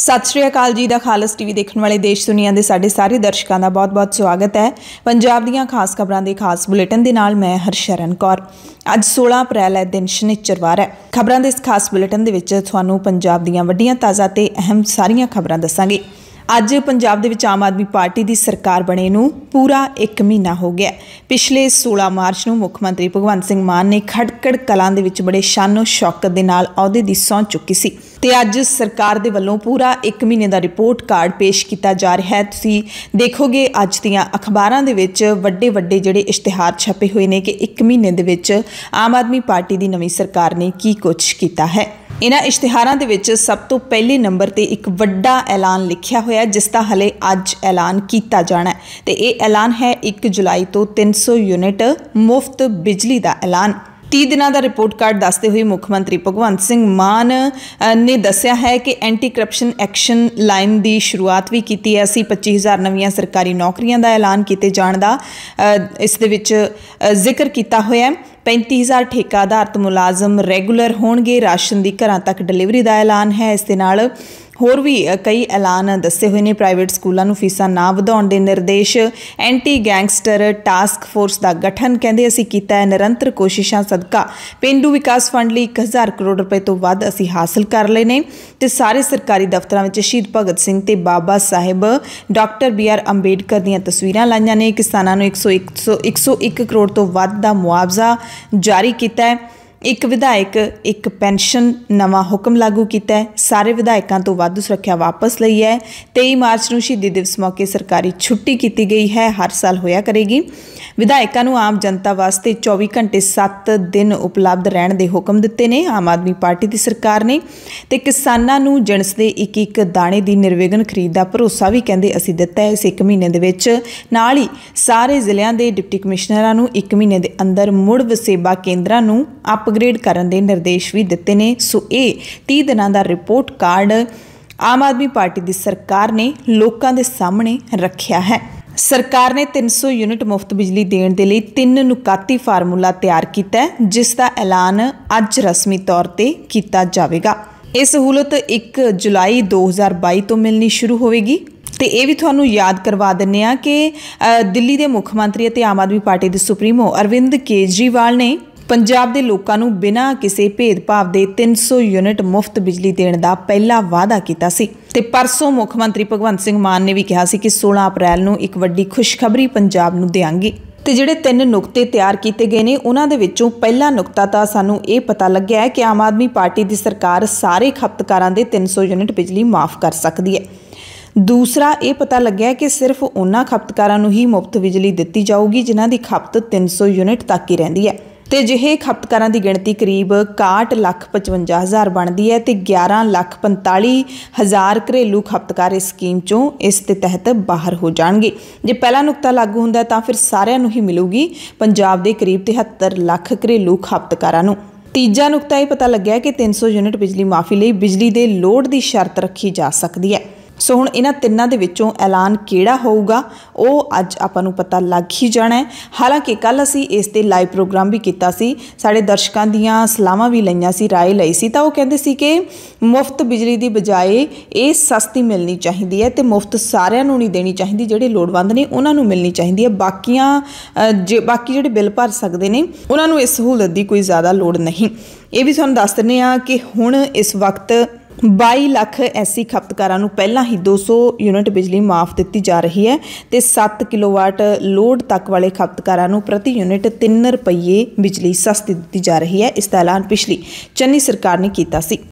ਸਤਿ ਸ਼੍ਰੀ ਅਕਾਲ ਜੀ ਦਾ ਖਾਲਸ ਟੀਵੀ ਦੇਖਣ ਵਾਲੇ ਦੇਸ਼ ਦੁਨੀਆ ਦੇ ਸਾਡੇ ਸਾਰੇ ਦਰਸ਼ਕਾਂ ਦਾ ਬਹੁਤ-ਬਹੁਤ ਸਵਾਗਤ ਹੈ। ਪੰਜਾਬ ਦੀਆਂ ਖਾਸ ਖਬਰਾਂ ਦੇ ਖਾਸ ਬੁਲੇਟਿਨ ਦੇ ਨਾਲ ਮੈਂ ਹਰਸ਼ਰਨ ਕੌਰ। ਅੱਜ 16 ਅਪ੍ਰੈਲ ਹੈ, ਦਿਨ ਸ਼ਨੀਚਰਵਾਰ ਹੈ। ਖਬਰਾਂ ਦੇ ਇਸ ਖਾਸ ਬੁਲੇਟਿਨ ਦੇ ਵਿੱਚ ਤੁਹਾਨੂੰ ਪੰਜਾਬ ਦੀਆਂ ਵੱਡੀਆਂ ਤਾਜ਼ਾ ਤੇ ਅਹਿਮ ਸਾਰੀਆਂ ਖਬਰਾਂ ਦੱਸਾਂਗੇ। ਅੱਜ ਪੰਜਾਬ ਦੇ ਵਿੱਚ ਆਮ ਆਦਮੀ ਪਾਰਟੀ ਦੀ ਸਰਕਾਰ ਬਣੇ ਨੂੰ ਪੂਰਾ 1 ਮਹੀਨਾ ਹੋ ਗਿਆ। ਪਿਛਲੇ 16 ਮਾਰਚ ਨੂੰ ਮੁੱਖ ਮੰਤਰੀ ਭਗਵੰਤ ਸਿੰਘ ਮਾਨ ਨੇ ਖੜਕੜ ਕਲਾਂ ਦੇ ਵਿੱਚ ਬੜੇ ਸ਼ਾਨੋ ਸ਼ੌਕਤ ਦੇ ਨਾਲ ਅਹੁਦੇ ਦੀ ਸਹੁੰ ਚੁੱਕੀ ਸੀ ਤੇ ਅੱਜ ਸਰਕਾਰ ਦੇ ਵੱਲੋਂ ਪੂਰਾ 1 ਮਹੀਨੇ ਦਾ ਰਿਪੋਰਟ ਕਾਰਡ ਪੇਸ਼ ਕੀਤਾ ਜਾ ਰਿਹਾ ਹੈ। ਤੁਸੀਂ ਦੇਖੋਗੇ ਅੱਜ ਦੀਆਂ ਅਖਬਾਰਾਂ ਦੇ ਵਿੱਚ ਵੱਡੇ ਵੱਡੇ ਜਿਹੜੇ ਇਸ਼ਤਿਹਾਰ ਛਪੇ ਹੋਏ ਨੇ ਕਿ 1 ਮਹੀਨੇ ਦੇ ਵਿੱਚ ਆਮ ਆਦਮੀ ਪਾਰਟੀ ਦੀ ਨਵੀਂ ਸਰਕਾਰ ਨੇ ਕੀ ਕੁਝ ਕੀਤਾ ਹੈ। ਇਹਨਾਂ ਇਸ਼ਤਿਹਾਰਾਂ ਦੇ ਵਿੱਚ ਸਭ ਤੋਂ ਪਹਿਲੇ ਨੰਬਰ ਤੇ ਇੱਕ ਵੱਡਾ ਐਲਾਨ ਲਿਖਿਆ ਹੋਇਆ ਜਿਸ ਦਾ ਹਲੇ ਅੱਜ ਐਲਾਨ ਕੀਤਾ ਜਾਣਾ ਹੈ। ਤੇ ਇਹ ਐਲਾਨ ਹੈ 1 ਜੁਲਾਈ ਤੋਂ 300 ਯੂਨਿਟ ਮੁਫਤ ਬਿਜਲੀ ਦਾ ਐਲਾਨ। 30 ਦਿਨਾਂ ਦਾ ਰਿਪੋਰਟ ਕਾਰਡ ਦੱਸਦੇ ਹੋਏ ਮੁੱਖ ਮੰਤਰੀ ਭਗਵੰਤ ਸਿੰਘ ਮਾਨ ਨੇ ਦੱਸਿਆ ਹੈ ਕਿ ਐਂਟੀ ਕਰਪਸ਼ਨ ਐਕਸ਼ਨ ਲਾਈਨ ਦੀ ਸ਼ੁਰੂਆਤ ਵੀ ਕੀਤੀ ਹੈ। ਅਸੀਂ 25000 ਨਵੀਆਂ ਸਰਕਾਰੀ ਨੌਕਰੀਆਂ ਦਾ ਐਲਾਨ ਕੀਤੇ ਜਾਣ ਦਾ ਇਸ ਦੇ ਵਿੱਚ ਜ਼ਿਕਰ ਕੀਤਾ ਹੋਇਆ ਹੈ। 35000 ਠੇਕਾ ਆਧਾਰਿਤ ਮੁਲਾਜ਼ਮ ਰੈਗੂਲਰ ਹੋਣਗੇ। ਰਾਸ਼ਨ ਦੀ ਘਰਾਂ ਤੱਕ ਡਿਲੀਵਰੀ ਦਾ ਐਲਾਨ ਹੈ। ਇਸ ਦੇ ਨਾਲ ਹੋਰ ਵੀ ਕਈ ਐਲਾਨ ਦੱਸੇ ਹੋਏ ਨੇ। ਪ੍ਰਾਈਵੇਟ ਸਕੂਲਾਂ ਨੂੰ ਫੀਸਾਂ ਨਾ ਵਧਾਉਣ ਦੇ ਨਿਰਦੇਸ਼ ਐਂਟੀ ਗੈਂਗਸਟਰ ਟਾਸਕ ਫੋਰਸ ਦਾ ਗਠਨ ਕਹਿੰਦੇ ਅਸੀਂ ਕੀਤਾ ਹੈ। ਨਿਰੰਤਰ ਕੋਸ਼ਿਸ਼ਾਂ ਸਦਕਾ ਪਿੰਡੂ ਵਿਕਾਸ ਫੰਡ ਲਈ 1000 ਕਰੋੜ ਰੁਪਏ ਤੋਂ ਵੱਧ ਅਸੀਂ ਹਾਸਲ ਕਰ ਲਏ ਨੇ ਤੇ ਸਾਰੇ ਸਰਕਾਰੀ ਦਫ਼ਤਰਾਂ ਵਿੱਚ ਸ਼ਹੀਦ ਭਗਤ ਸਿੰਘ ਤੇ Baba Saheb, doctor B R Ambedkar ਦੀਆਂ ਤਸਵੀਰਾਂ ਲਾਈਆਂ ਨੇ। ਕਿਸਾਨਾਂ ਨੂੰ 101 101 ਕਰੋੜ ਤੋਂ ਵੱਧ ਦਾ ਮੁਆਵਜ਼ਾ ਜਾਰੀ ਕੀਤਾ ਹੈ। ਇੱਕ ਵਿਧਾਇਕ ਇੱਕ ਪੈਨਸ਼ਨ ਨਵਾਂ ਹੁਕਮ ਲਾਗੂ ਕੀਤਾ ਹੈ। ਸਾਰੇ ਵਿਧਾਇਕਾਂ ਤੋਂ ਵਾਧੂ ਸੁਰੱਖਿਆ ਵਾਪਸ ਲਈ ਹੈ। 23 ਮਾਰਚ ਨੂੰ ਸ਼ਹੀਦੀ ਦਿਵਸ ਮੌਕੇ ਸਰਕਾਰੀ ਛੁੱਟੀ ਕੀਤੀ ਗਈ ਹੈ। ਹਰ ਸਾਲ ਹੋਇਆ ਕਰੇਗੀ। ਵਿਧਾਇਕਾਂ ਨੂੰ ਆਮ ਜਨਤਾ ਵਾਸਤੇ 24 ਘੰਟੇ 7 ਦਿਨ ਉਪਲਬਧ ਰਹਿਣ ਦੇ ਹੁਕਮ ਦਿੱਤੇ ਨੇ। ਆਮ ਆਦਮੀ ਪਾਰਟੀ ਦੀ ਸਰਕਾਰ ਨੇ ਤੇ ਕਿਸਾਨਾਂ ਨੂੰ ਜਿਣਸ ਦੇ ਇੱਕ ਇੱਕ ਦਾਣੇ ਦੀ ਨਿਰਵਿਘਨ ਖਰੀਦ ਦਾ ਭਰੋਸਾ ਵੀ ਕਹਿੰਦੇ ਅਸੀਂ ਦਿੱਤਾ ਹੈ। ਇਸ ਇੱਕ ਮਹੀਨੇ ਦੇ ਵਿੱਚ ਨਾਲ ਹੀ ਸਾਰੇ ਜ਼ਿਲ੍ਹਿਆਂ ਦੇ ਡਿਪਟੀ ਕਮਿਸ਼ਨਰਾਂ ਨੂੰ ਇੱਕ ਮਹੀਨੇ ਦੇ ਅੰਦਰ ਮੁੜ ਵਸੇਬਾ ਕੇਂਦਰਾਂ ਨੂੰ ਅਪਗ੍ਰੇਡ ਕਰਨ ਦੇ ਨਿਰਦੇਸ਼ ਵੀ ਦਿੱਤੇ ਨੇ। ਸੋ ਇਹ 30 ਦਿਨਾਂ ਦਾ report card Aam Aadmi party ਦੀ ਸਰਕਾਰ ਨੇ ਲੋਕਾਂ ਦੇ ਸਾਹਮਣੇ ਰੱਖਿਆ ਹੈ। ਸਰਕਾਰ ਨੇ 300 ਯੂਨਿਟ ਮੁਫਤ ਬਿਜਲੀ ਦੇਣ ਦੇ ਲਈ ਤਿੰਨ ਨੁਕਾਤੀ ਫਾਰਮੂਲਾ ਤਿਆਰ ਕੀਤਾ ਹੈ, ਜਿਸ ਦਾ ਐਲਾਨ ਅੱਜ ਰਸਮੀ ਤੌਰ ਤੇ ਕੀਤਾ ਜਾਵੇਗਾ। ਇਹ ਸਹੂਲਤ 1 ਜੁਲਾਈ 2022 ਤੋਂ ਮਿਲਣੀ ਸ਼ੁਰੂ ਹੋਵੇਗੀ। ਤੇ ਇਹ ਵੀ ਤੁਹਾਨੂੰ ਯਾਦ ਕਰਵਾ ਦਿੰਨੇ ਆ ਕਿ ਦਿੱਲੀ ਦੇ ਮੁੱਖ ਮੰਤਰੀ ਅਤੇ ਆਮ ਆਦਮੀ ਪਾਰਟੀ ਦੇ ਸੁਪਰੀਮੋ ਅਰਵਿੰਦ ਕੇਜਰੀਵਾਲ ਨੇ ਪੰਜਾਬ ਦੇ ਲੋਕਾਂ ਨੂੰ ਬਿਨਾਂ ਕਿਸੇ ਭੇਦਭਾਵ ਦੇ 300 ਯੂਨਿਟ ਮੁਫਤ ਬਿਜਲੀ ਦੇਣ ਦਾ ਪਹਿਲਾ ਵਾਅਦਾ ਕੀਤਾ ਸੀ। ਤੇ ਪਰਸੋਂ ਮੁੱਖ ਮੰਤਰੀ ਭਗਵੰਤ ਸਿੰਘ ਮਾਨ ਨੇ ਵੀ ਕਿਹਾ ਸੀ ਕਿ 16 ਅਪ੍ਰੈਲ ਨੂੰ ਇੱਕ ਵੱਡੀ ਖੁਸ਼ਖਬਰੀ ਪੰਜਾਬ ਨੂੰ ਦੇਵਾਂਗੇ ਤੇ ਜਿਹੜੇ ਤਿੰਨ ਨੁਕਤੇ ਤਿਆਰ ਕੀਤੇ ਗਏ ਨੇ, ਉਹਨਾਂ ਦੇ ਵਿੱਚੋਂ ਪਹਿਲਾ ਨੁਕਤਾ ਤਾਂ ਸਾਨੂੰ ਇਹ ਪਤਾ ਲੱਗਿਆ ਹੈ ਕਿ ਆਮ ਆਦਮੀ ਪਾਰਟੀ ਦੀ ਸਰਕਾਰ ਸਾਰੇ ਖਪਤਕਾਰਾਂ ਦੇ 300 ਯੂਨਿਟ ਬਿਜਲੀ ਮਾਫ ਕਰ ਸਕਦੀ ਹੈ। ਦੂਸਰਾ, ਇਹ ਪਤਾ ਲੱਗਿਆ ਕਿ ਸਿਰਫ ਉਹਨਾਂ ਖਪਤਕਾਰਾਂ ਨੂੰ ਹੀ ਮੁਫਤ ਬਿਜਲੀ ਦਿੱਤੀ ਜਾਊਗੀ ਜਿਨ੍ਹਾਂ ਦੀ ਖਪਤ 300 ਯੂਨਿਟ ਤੱਕ ਹੀ ਰਹਿੰਦੀ ਹੈ। ਤੇ ਜਿਹੇ ਖਪਤਕਾਰਾਂ ਦੀ ਗਿਣਤੀ ਕਰੀਬ 61 ਲੱਖ 55 ਹਜ਼ਾਰ ਬਣਦੀ ਹੈ ਤੇ 11 ਲੱਖ 45 ਹਜ਼ਾਰ ਘਰੇਲੂ ਖਪਤਕਾਰ ਇਸ ਸਕੀਮ ਚੋਂ ਇਸ ਦੇ ਤਹਿਤ ਬਾਹਰ ਹੋ ਜਾਣਗੇ। ਜੇ ਪਹਿਲਾ ਨੁਕਤਾ ਲਾਗੂ ਹੁੰਦਾ ਤਾਂ ਫਿਰ ਸਾਰਿਆਂ ਨੂੰ ਹੀ ਮਿਲੂਗੀ। ਪੰਜਾਬ ਦੇ ਕਰੀਬ 73 ਲੱਖ ਘਰੇਲੂ ਖਪਤਕਾਰਾਂ ਨੂੰ। ਤੀਜਾ ਨੁਕਤਾ ਇਹ ਪਤਾ ਲੱਗਿਆ ਕਿ 300 ਯੂਨਿਟ ਬਿਜਲੀ ਮਾਫੀ ਲਈ ਬਿਜਲੀ ਦੇ ਲੋਡ ਦੀ ਸ਼ਰਤ ਰੱਖੀ ਜਾ ਸਕਦੀ ਹੈ। ਸੋ ਹੁਣ ਇਹਨਾਂ ਤਿੰਨਾਂ ਦੇ ਵਿੱਚੋਂ ਐਲਾਨ ਕਿਹੜਾ ਹੋਊਗਾ ਉਹ ਅੱਜ ਆਪਾਂ ਨੂੰ ਪਤਾ ਲੱਗ ਹੀ ਜਾਣਾ ਹੈ ਹਾਲਾਂਕਿ ਕੱਲ ਅਸੀਂ ਇਸ ਤੇ ਲਾਈਵ ਪ੍ਰੋਗਰਾਮ ਵੀ ਕੀਤਾ ਸੀ ਸਾਡੇ ਦਰਸ਼ਕਾਂ ਦੀਆਂ ਸਲਾਹਾਂ ਵੀ ਲਈਆਂ ਸੀ رائے ਲਈ ਸੀ ਤਾਂ ਉਹ ਕਹਿੰਦੇ ਸੀ ਕਿ ਮੁਫਤ ਬਿਜਲੀ ਦੀ ਬਜਾਏ ਇਹ ਸਸਤੀ ਮਿਲਣੀ ਚਾਹੀਦੀ ਹੈ ਤੇ ਮੁਫਤ ਸਾਰਿਆਂ ਨੂੰ ਨਹੀਂ ਦੇਣੀ ਚਾਹੀਦੀ ਜਿਹੜੇ ਲੋੜਵੰਦ ਨੇ ਉਹਨਾਂ ਨੂੰ ਮਿਲਣੀ ਚਾਹੀਦੀ ਹੈ ਬਾਕੀਆਂ ਜੇ ਬਾਕੀ ਜਿਹੜੇ ਬਿੱਲ ਭਰ ਸਕਦੇ ਨੇ ਉਹਨਾਂ ਨੂੰ ਇਸ ਸਹੂਲਤ ਦੀ ਕੋਈ ਜ਼ਿਆਦਾ ਲੋੜ ਨਹੀਂ ਇਹ ਵੀ ਤੁਹਾਨੂੰ ਦੱਸ ਦਿੰਨੇ ਆ ਕਿ ਹੁਣ ਇਸ ਵਕਤ 22 ਲੱਖ ਐਸੀ ਖਪਤਕਾਰਾਂ ਨੂੰ ਪਹਿਲਾਂ ਹੀ 200 ਯੂਨਿਟ ਬਿਜਲੀ ਮਾਫ ਦਿੱਤੀ ਜਾ ਰਹੀ ਹੈ ਤੇ 7 ਕਿਲੋਵਾਟ ਲੋਡ ਤੱਕ ਵਾਲੇ ਖਪਤਕਾਰਾਂ ਨੂੰ ਪ੍ਰਤੀ ਯੂਨਿਟ 3 ਰੁਪਏ ਬਿਜਲੀ ਸਸਤੀ ਦਿੱਤੀ ਜਾ ਰਹੀ ਹੈ, ਇਸ ਦਾ ਐਲਾਨ ਪਿਛਲੀ ਚੰਨੀ ਸਰਕਾਰ ਨੇ ਕੀਤਾ ਸੀ।